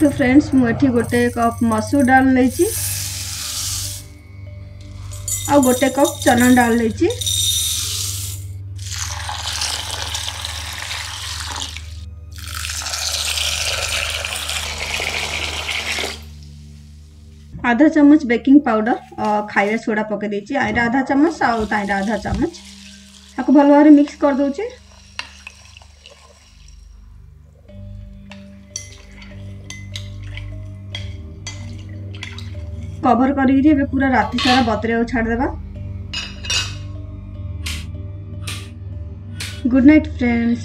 तो फ्रेंड्स मुझे गोटे कप मसूर डाल ले गोटे कप चना डाल ले आधा चमच बेकिंग पाउडर खाइबा सोडा पकई आधा चमच आधा चम्मच आपको भल भाव मिक्स कर करदे कभर করিকি এবার পুরা রাতে সারা বতরে ছাড়িদেবা good night friends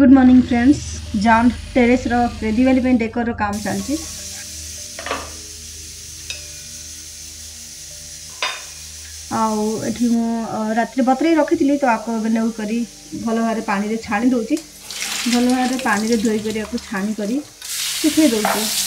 good morning friends जान टेरेस रेदिवाली डेकोर काम चलती आठ मु रात बतरे रखी थी तो आपको नौकरी भल भाव पानी छाणी दूसरी ଭଲ ଭାବରେ ପାଣିରେ ଧୋଇକରି ୟାକୁ ଛାଣିକରି ଶୁଖେଇ ଦେଉଛୁ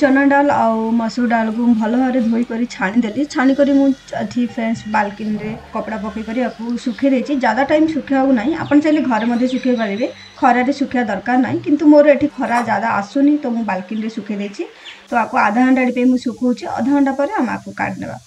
ଚନା ଡାଲ ଆଉ ମସୁର ଡାଲକୁ ଭଲ ଭାବରେ ଧୋଇକରି ଛାଣିଦେଲି ଛାଣିକରି ମୁଁ ଏଠି ଫ୍ରେଣ୍ଡସ୍ ବାଲ୍କିନିରେ କପଡ଼ା ପକାଇକରି ଆକୁ ଶୁଖାଇ ଦେଇଛି ଜାଦା ଟାଇମ୍ ଶୁଖାଇବାକୁ ନାହିଁ ଆପଣ ଚାହିଁଲେ ଘରେ ମଧ୍ୟ ଶୁଖାଇ ପାରିବେ ଖରାରେ ଶୁଖିବା ଦରକାର ନାହିଁ କିନ୍ତୁ ମୋର ଏଠି ଖରା ଜାଦା ଆସୁନି ତ ମୁଁ ବାଲ୍କିନିରେ ଶୁଖାଇ ଦେଇଛି ତ ଆକୁ ଆଧା ଘଣ୍ଟାଟି ପାଇଁ ମୁଁ ଶୁଖାଉଛି ଅଧା ଘଣ୍ଟା ପରେ ଆମେ ଆକୁ କାଢ଼ିନେବା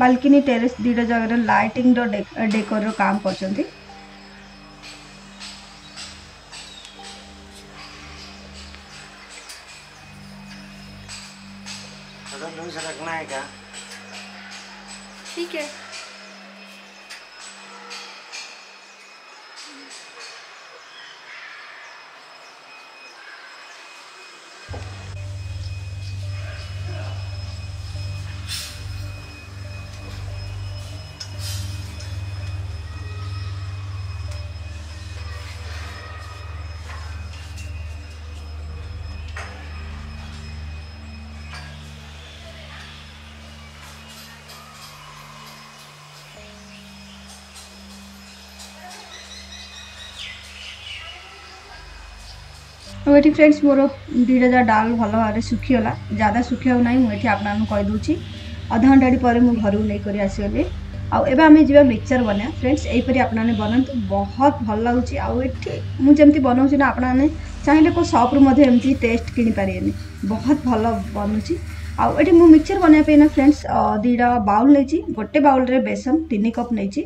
ବାଲକନି ଟେରେସ୍ ଦୁଇଟା ଜାଗାରେ ଲାଇଟିଂର ଡେକୋରର କାମ କରୁଛନ୍ତି ठीक है ଆଉ ଏଠି ଫ୍ରେଣ୍ଡସ୍ ମୋର ଦୁଇଟା ଯାହା ଡାଲ ଭଲ ଭାବରେ ଶୁଖିଗଲା ଜାଦା ଶୁଖିବାକୁ ନାହିଁ ମୁଁ ଏଠି ଆପଣମାନଙ୍କୁ କହିଦେଉଛି ଅଧଘଣ୍ଟାଟି ପରେ ମୁଁ ଘରକୁ ନେଇକରି ଆସିଗଲି ଆଉ ଏବେ ଆମେ ଯିବା ମିକ୍ସଚର ବନେଇବା ଫ୍ରେଣ୍ଡସ୍ ଏହିପରି ଆପଣମାନେ ବନାନ୍ତୁ ବହୁତ ଭଲ ଲାଗୁଛି ଆଉ ଏଠି ମୁଁ ଯେମିତି ବନାଉଛି ନା ଆପଣମାନେ ଚାହିଁଲେ କେଉଁ ସପ୍ରୁ ମଧ୍ୟ ଏମିତି ଟେଷ୍ଟ କିଣିପାରିବେନି ବହୁତ ଭଲ ବନୁଛି ଆଉ ଏଠି ମୁଁ ମିକ୍ସଚର ବନେଇବା ପାଇଁ ନା ଫ୍ରେଣ୍ଡସ୍ ଦୁଇଟା ବାଉଲ୍ ନେଇଛି ଗୋଟେ ବାଉଲ୍ରେ ବେସନ ତିନି କପ୍ ନେଇଛି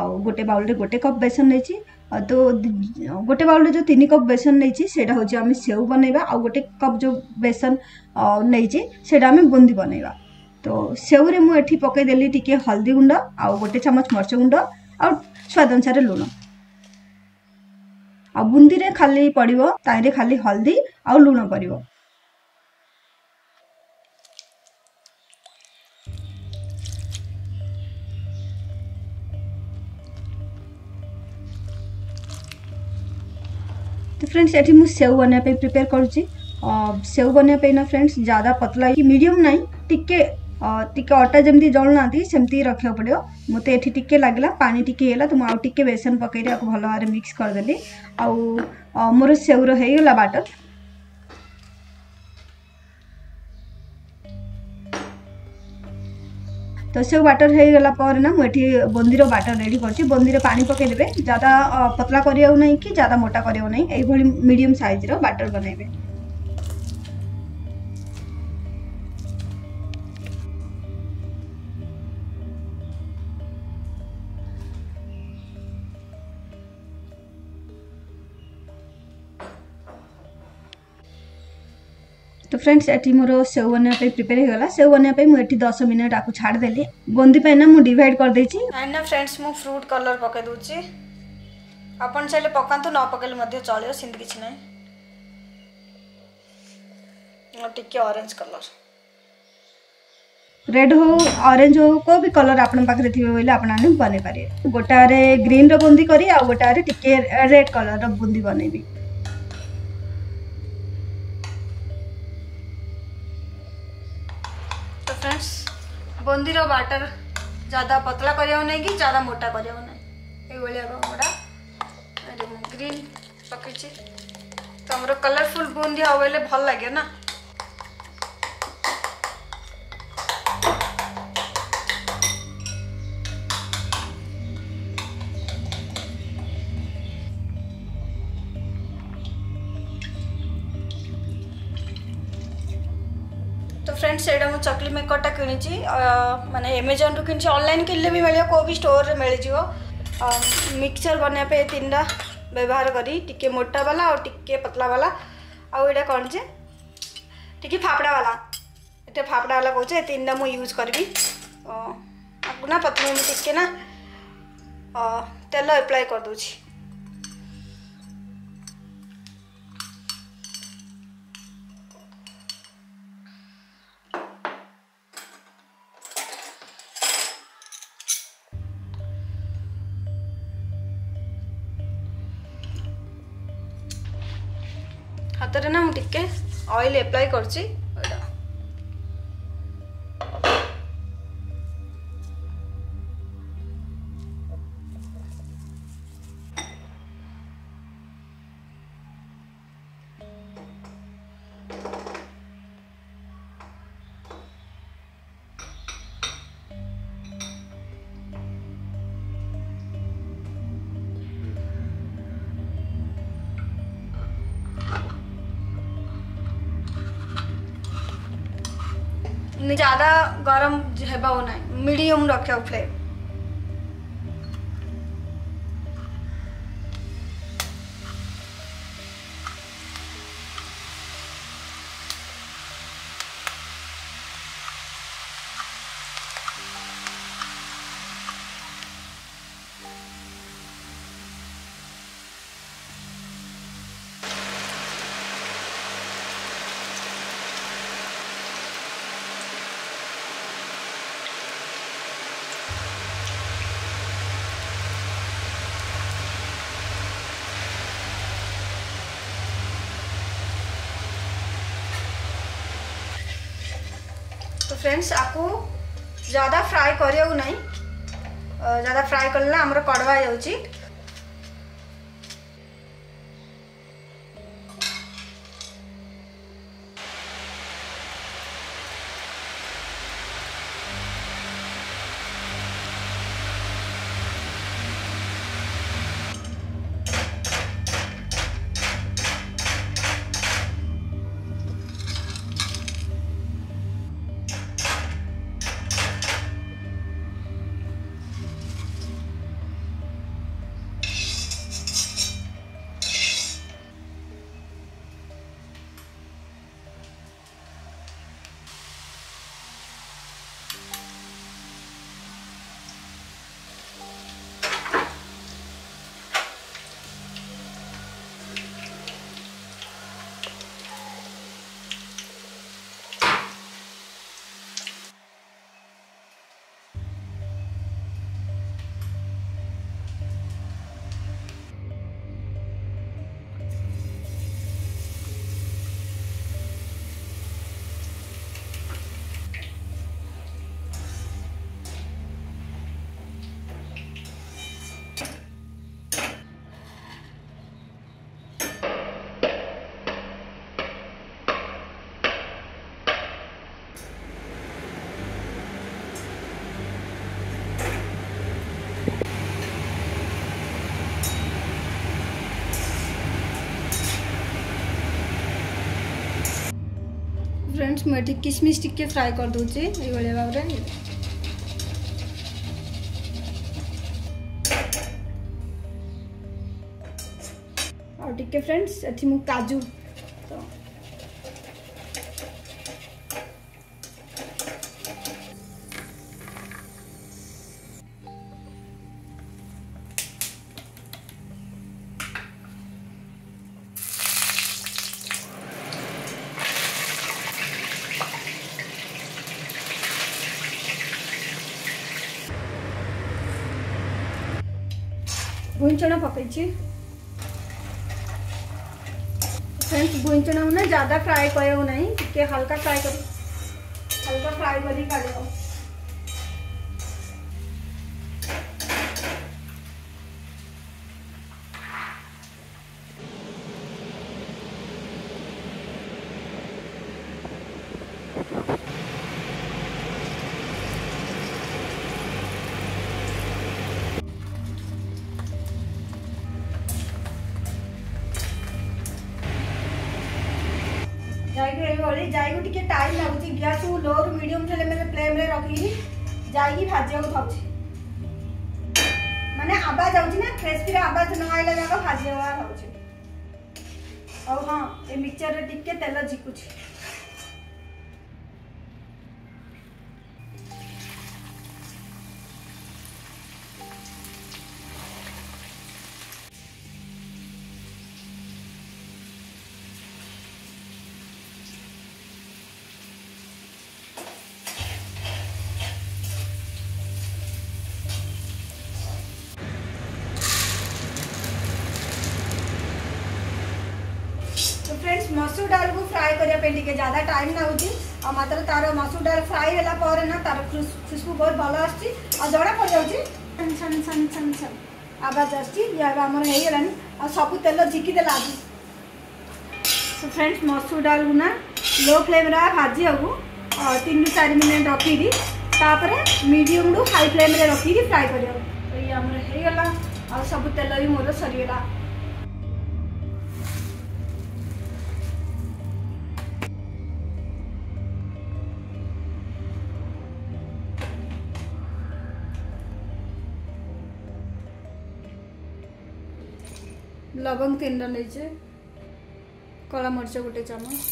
ଆଉ ଗୋଟେ ବାଉଲ୍ରେ ଗୋଟେ କପ୍ ବେସନ ନେଇଛି তো ଗୋଟେ ବାଉଲରେ ଯେଉଁ ତିନି କପ୍ ବେସନ ନେଇଛି ସେଇଟା ହେଉଛି ଆମେ ସେଉ ବନେଇବା ଆଉ ଗୋଟେ କପ୍ ଯେଉଁ ବେସନ ନେଇଛି ସେଇଟା ଆମେ ବୁନ୍ଦି ବନେଇବା ତ ସେଉରେ ମୁଁ ଏଠି ପକାଇଦେଲି ଟିକିଏ ହଳଦୀ ଗୁଣ୍ଡ ଆଉ ଗୋଟେ ଚାମଚ ମରିଚ ଗୁଣ୍ଡ ଆଉ ସ୍ୱାଦ ଅନୁସାରେ ଲୁଣ ଆଉ ବୁନ୍ଦିରେ ଖାଲି ପଡ଼ିବ ତାହିଁରେ ଖାଲି ହଳଦୀ ଆଉ ଲୁଣ ପଡ଼ିବ फ्रेंड्स ये मुझे सेव बनवाई प्रिपेयर करुच्ची सेव बनवाई ना फ्रेंड्स ज़्यादा पतला कि मीडियम ना टी টিকে অটা যেমতি জল না সেমতি রাখা পড়ে মতো এটি টিকে লাগলা পানি টিকে হল তো আউ টিকে বেসন পকাই ভালো ভাবে মিক্স করেদেলি আউ মোর সেউর হয়ে গলা বাটর তো সেও বাটর হয়ে গলা পরে না মুঁ এটি বন্দির বাটর রেডি করছি বন্দিরে পানি পকাই দেবে যাদা পতলা করিও নাই কি যাদা মোটা করিও নাই এইভাবে মিডিয়াম সাইজর বাটর বনাইবে তো ଫ୍ରେଣ୍ଡସ୍ ଏଠି ମୋର ସେଉ ବନେଇବା ପାଇଁ ପ୍ରିପେୟାର ହେଇଗଲା ସେଉ ବନେଇବା ପାଇଁ ମୁଁ ଏଠି ଦଶ ମିନିଟ୍ ଆକୁ ଛାଡ଼ିଦେଲି ବୁନ୍ଦି ପାଇଁ ନା ମୁଁ ଡିଭାଇଡ଼ କରିଦେଇଛି କାହିଁକିନା ଫ୍ରେଣ୍ଡସ୍ ମୁଁ ଫ୍ରୁଟ୍ କଲର୍ ପକାଇ ଦେଉଛି ଆପଣ ଚାହିଁଲେ ପକାନ୍ତୁ ନ ପକାଇଲେ ମଧ୍ୟ ଚଳିବ ସେମିତି କିଛି ନାହିଁ ଟିକେ ଅରେଞ୍ଜ କଲର୍ ରେଡ୍ ହଉ ଅରେଞ୍ଜ ହଉ କେଉଁ ବି କଲର୍ ଆପଣଙ୍କ ପାଖରେ ଥିବ ବୋଇଲେ ଆପଣମାନେ ବନେଇ ପାରିବେ ଗୋଟାରେ ଗ୍ରୀନ୍ର ବୁନ୍ଦି କରି ଆଉ ଗୋଟାରେ ଟିକେ ରେଡ୍ କଲର୍ର ବୁନ୍ଦି ବନେଇବି ବୁନ୍ଦିର ବାଟର ज़्यादा पतला कराया कि ज़्यादा मोटा कराया ग्रीन पकड़ी तुम कलरफुल बुंदी हाँ बोले भल लगे ना ସେଇଟା ମୁଁ ଚକଲି ମେକର୍ଟା କିଣିଛି ମାନେ ଏମାଜନ୍ରୁ କିଣିଛି ଅନଲାଇନ୍ କିଣିଲେ ବି ମିଳିବ କେଉଁ ବି ଷ୍ଟୋର୍ରେ ମିଳିଯିବ ମିକ୍ସଚର୍ ବନେଇବା ପାଇଁ ତିନିଟା ବ୍ୟବହାର କରି ଟିକେ ମୋଟାବାଲା ଆଉ ଟିକେ ପତଲାବାଲା ଆଉ ଏଇଟା କ'ଣ ଯେ ଟିକେ ଫାପଡ଼ାବାଲା ଏଇଟା ଫାପଡ଼ାବାଲା କହୁଛେ ଏ ତିନିଟା ମୁଁ ୟୁଜ୍ କରିବି ଆକୁ ନା ପ୍ରଥମେ ମୁଁ ଟିକେ ନା ତେଲ ଆପ୍ଲାଏ କରିଦେଉଛି অ্যাপ্লাই করছি ज्यादा गरम हेबो ना मीडियम रखे फ्लेम फ्रेंड्स आपको ज़्यादा फ्राए करा नहीं ज़्यादा फ्राए कले आमर कड़वा जाऊँगी ଫ୍ରେଣ୍ଡସ୍ ମୁଁ ଏଠି କିସମିସ୍ ଟିକିଏ ଫ୍ରାଏ କରିଦେଉଛି ଏଇଭଳିଆ ଭାବରେ ଆଉ ଟିକିଏ ଫ୍ରେଣ୍ଡସ୍ ଏଠି ମୁଁ କାଜୁ ତ ಗೋಂಚಣ ಪಕೈಚಿ फ्रेंड्स ಗೋಂಚಣವನ್ನ ज़्यादा ಫ್ರೈ ಕಯೋ ನಹಿ ಟಿಕೆ ಹಲ್ಕಾ ಫ್ರೈ ಕರಿ ಹಲ್ಕಾ ಫ್ರೈ ಮಾಡಿ ಕಳಿಯೋ এইভাবে যাইকু টিকে টাইম লাগুছি গ্যাস লো রু মিডিয়াম ফ্লেমে রখিকি যাইকি ভাজিবাকু থাকছি মানে আবাজ আউছি না ক্রেসপির আবাজ ন আইলা যাক ভাজিবার হচ্ছে আউ হ্যাঁ এই মিক্সচারে টিকে তেল ঝিকুছি ମସୁର ଡାଲ ଫ୍ରାଏ ହେଲା ପରେ ନା ତାର ଖୁସବୁ ବହୁତ ଭଲ ଆସୁଛି ଆଉ ଜଣା ପଡ଼ିଯାଉଛି ଛନ୍ ଛନ୍ ଛନ୍ ଛନ୍ ଆବାଜ ଆସୁଛି ଇଏ ଏବେ ଆମର ହେଇଗଲାଣି ଆଉ ସବୁ ତେଲ ଝିକିଦେଲା ଆଜି ସୋ ଫ୍ରେଣ୍ଡସ୍ ମସୁର ଡାଲକୁ ନା ଲୋ ଫ୍ଲେମ୍ରେ ଭାଜି ହେବୁ ତିନି ଚାରି ମିନିଟ୍ ରଖିକି ତାପରେ ମିଡ଼ିୟମ୍ରୁ ହାଇ ଫ୍ଲେମ୍ରେ ରଖିକି ଫ୍ରାଏ କରିବାକୁ ଇଏ ଆମର ହେଇଗଲା ଆଉ ସବୁ ତେଲ ବି ମୋର ସରିଗଲା লবঙ্গ তিনটা নেইছে কলা মরিচ গোটে চামচ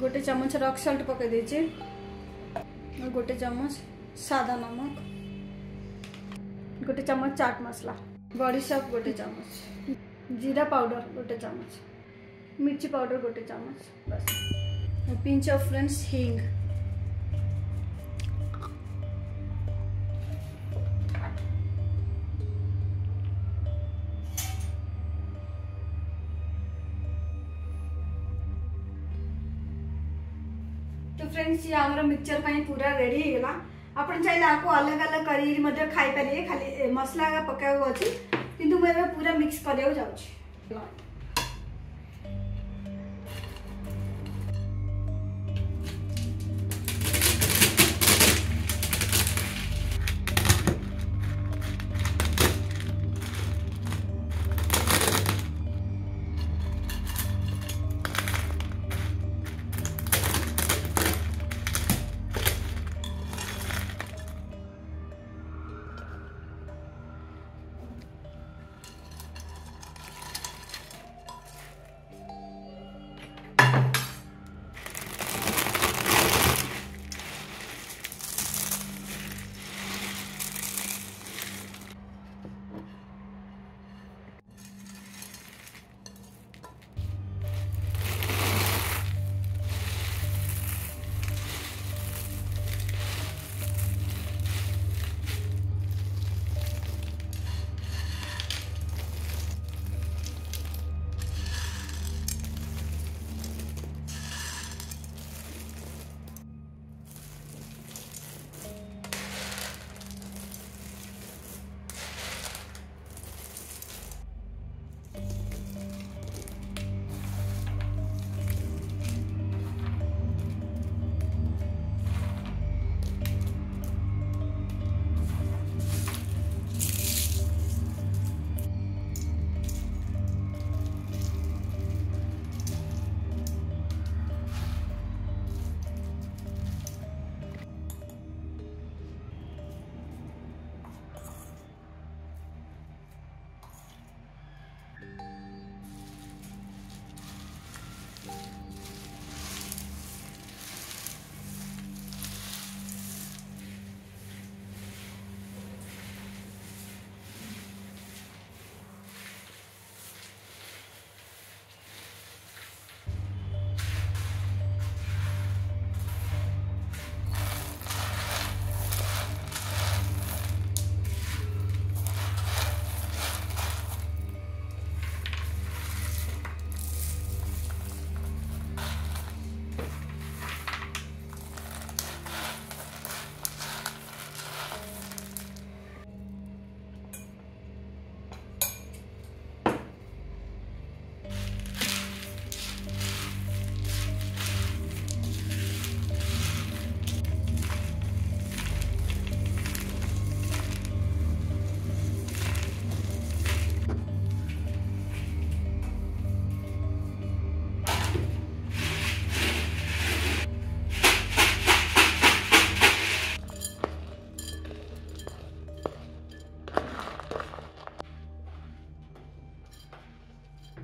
গোটে চামচ রক সল্ট পকাই দিয়েছি গোটে চামচ সাদা নমক গোটে চামচ চাট মশলা বডি সপ গোটে চামচ জিরা পাউডার গোটে চামচ মির্চি পাউডার গোটে চামচ বাস পিঞ্চ অফ ফ্রেন্ডস হিং କିଛି ଆମର ମିକ୍ସଚର୍ ପାଇଁ ପୁରା ରେଡ଼ି ହେଇଗଲା ଆପଣ ଚାହିଁଲେ ଆକୁ ଅଲଗା ଅଲଗା କରିକି ମଧ୍ୟ ଖାଇପାରିବେ ଖାଲି ମସଲା ପକାଇବାକୁ ଅଛି କିନ୍ତୁ ମୁଁ ଏବେ ପୁରା ମିକ୍ସ କରିବାକୁ ଯାଉଛି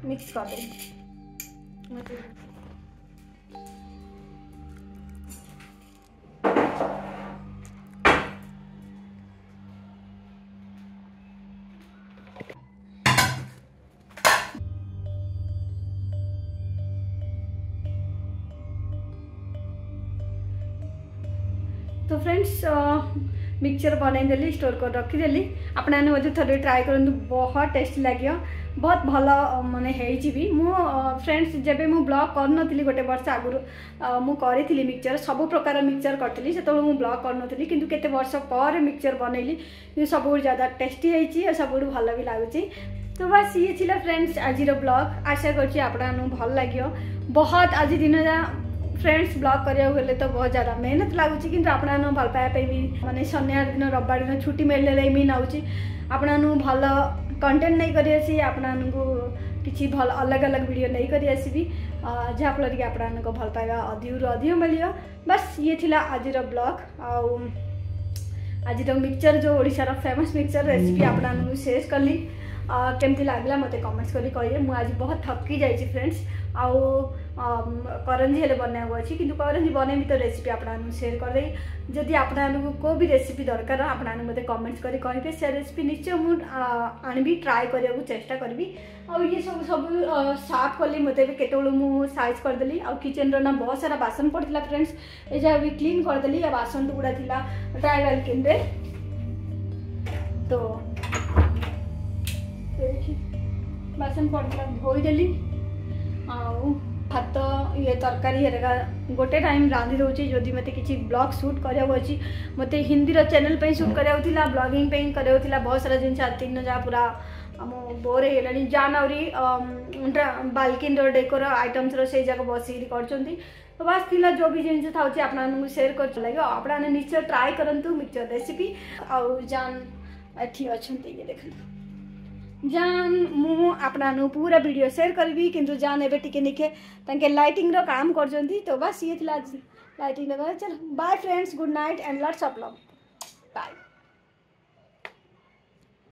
मिक्स कर दें तो फ्रेंड्स मिक्सचर बनईदेली स्टोर कर रखीदेली आपने थोड़े ट्राए करूँ तो बहुत टेस्ट लगे ବହୁତ ଭଲ ମାନେ ହେଇଛି ବି ମୁଁ ଫ୍ରେଣ୍ଡସ୍ ଯେବେ ମୁଁ ବ୍ଲଗ୍ କରିନଥିଲି ଗୋଟେ ବର୍ଷ ଆଗରୁ ମୁଁ କରିଥିଲି ମିକ୍ସଚର ସବୁ ପ୍ରକାର ମିକ୍ସଚର କରିଥିଲି ସେତେବେଳେ ମୁଁ ବ୍ଲଗ୍ କରିନଥିଲି କିନ୍ତୁ କେତେ ବର୍ଷ ପରେ ମିକ୍ସଚର ବନେଇଲି କିନ୍ତୁ ସବୁଠୁ ज़्यादा ଟେଷ୍ଟି ହେଇଛି ଆଉ ସବୁଠୁ ଭଲ ବି ଲାଗୁଛି তো বাস ইয়ে ছিল ফ্রেন্ডস আজির ব্লগ আশা করছি আপনার ভাল লাগিব বহুত আজি দিন যা ফ্রেন্ডস ব্লগ করা গেলে তো বহুত জাদা মেহনত লাগুছি কিন্তু আপনার ভাল পাওয়া মানে শনিবার দিন রবিবার দিন ছুটি মিললে মি নেছি আপনার ভাল कंटेन्ट नहीं करिआसि ଆପଣମାନଙ୍କୁ କିଛି ଭଲ ଅଲଗା ଅଲଗା ଭିଡ଼ିଓ ନେଇକରି ଆସିବି ଯାହାଫଳରେ କି ଆପଣମାନଙ୍କ ଭଲ ପାଇବା ଅଧିକରୁ ଅଧିକ ମିଳିବ ବାସ୍ ଇଏ ଥିଲା ଆଜିର ବ୍ଲଗ୍ ଆଉ ଆଜିର ମିକ୍ସଚର୍ ଯେଉଁ ଓଡ଼ିଶାର ଫେମସ୍ ମିକ୍ସଚର୍ ରେସିପି ଆପଣମାନଙ୍କୁ ସେୟାର କଲି কেমতি লাগলা মতো কমেন্টস করি কে মু আজ বহুত থকি যাইছি ফ্রেন্ডস আও করঞ্জি হলে বনাইব অছি কিন্তু করঞ্জি বনাইবি তো রেসিপি আপনার সেয়ার করে যদি আপনার কেউ বি রেসিপি দরকার আপনার মতো কমেন্টস করে কে সে রেসিপি নিশ্চয় মু আনবি ট্রাই করা চেষ্টা করবি আউ ইয়ে সব সব সাফ কলি মতো এবার কেতবেলে মু সাইজ করেদেলি আউ কিচেনর না বহুত সারা বাসন পড়িলা ফ্রেন্ডস এ যা বি ক্লিন করেদেলি বাসন গুড়া লা ড্রাই ভ্যালকিন্রে তো ବାସନ ପଡ଼ିଥିଲା ଧୋଇଦେଲି ଆଉ ଭାତ ଇଏ ତରକାରୀ ହେରିକା ଗୋଟେ ଟାଇମ୍ ରାନ୍ଧି ଦେଉଛି ଯଦି ମୋତେ କିଛି ବ୍ଲଗ୍ ସୁଟ୍ କରିବାକୁ ଅଛି ମୋତେ ହିନ୍ଦୀର ଚ୍ୟାନେଲ୍ ପାଇଁ ସୁଟ୍ କରିବାକୁ ଥିଲା ବ୍ଲଗିଂ ପାଇଁ କରିବାକୁ ଥିଲା ବହୁତ ସାରା ଜିନିଷ ଆତିନ ଯାହା ପୁରା ଆମ ବୋର୍ ହେଇଗଲାଣି ଜାନ୍ ଆହୁରି ବାଲ୍କିନ୍ର ଡେକୋର ଆଇଟମ୍ସର ସେଇ ଯାକ ବସିକିରି କରୁଛନ୍ତି ତ ବାସ୍ ଥିଲା ଯେଉଁ ବି ଜିନିଷ ଥାଉଛି ଆପଣମାନଙ୍କୁ ସେୟାର କରୁଛ ଲାଗିବ ଆପଣମାନେ ନିଶ୍ଚୟ ଟ୍ରାଏ କରନ୍ତୁ ମିକ୍ସଚର ରେସିପି ଆଉ ଜାନ୍ ଏଠି ଅଛନ୍ତି ଇଏ ଦେଖନ୍ତୁ जान मु आपना नु पूरा वीडियो शेयर करबी किंतु जान एबे टिके निखे तंके लाइटिंग रो काम कर जोंदी तो बस ये थला लाइटिंग रो चल bye friends good night and lots of love bye